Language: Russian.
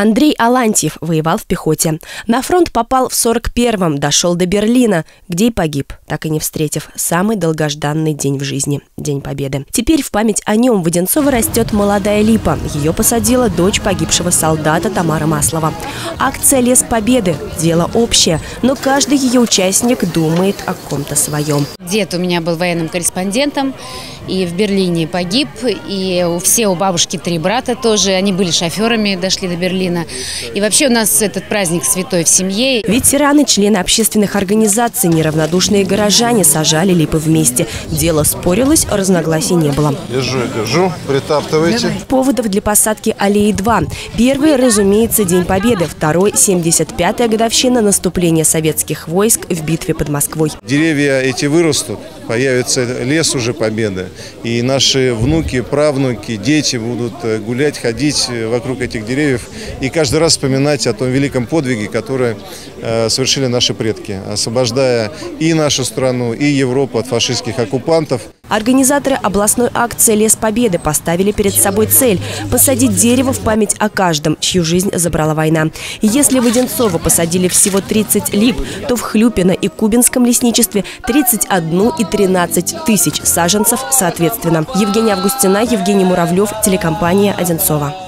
Андрей Алантьев воевал в пехоте. На фронт попал в 41-м, дошел до Берлина, где и погиб, так и не встретив самый долгожданный день в жизни – День Победы. Теперь в память о нем в Одинцово растет молодая липа. Ее посадила дочь погибшего солдата Тамара Маслова. Акция «Лес Победы» – дело общее, но каждый ее участник думает о ком-то своем. Дед у меня был военным корреспондентом, и в Берлине погиб, и все у бабушки три брата тоже, они были шоферами, дошли до Берлина. И вообще у нас этот праздник святой в семье. Ветераны, члены общественных организаций, неравнодушные горожане сажали липы вместе. Дело спорилось, разногласий не было. Держу, держу, притаптывайте. Поводов для посадки аллеи два. Первый, разумеется, День Победы. Второй – 75-я годовщина наступления советских войск в битве под Москвой. Деревья эти вырастут, появится лес уже победы. И наши внуки, правнуки, дети будут э, гулять, ходить э, вокруг этих деревьев и каждый раз вспоминать о том великом подвиге, который э, совершили наши предки, освобождая и нашу страну, и Европу от фашистских оккупантов. Организаторы областной акции «Лес Победы» поставили перед собой цель – посадить дерево в память о каждом, чью жизнь забрала война. если в Одинцово посадили всего 30 лип, то в Хлюпино и Кубинском лесничестве 31 и 13 тысяч саженцев соответственно. Евгения Августина, Евгений Муравлев, телекомпания «Одинцова».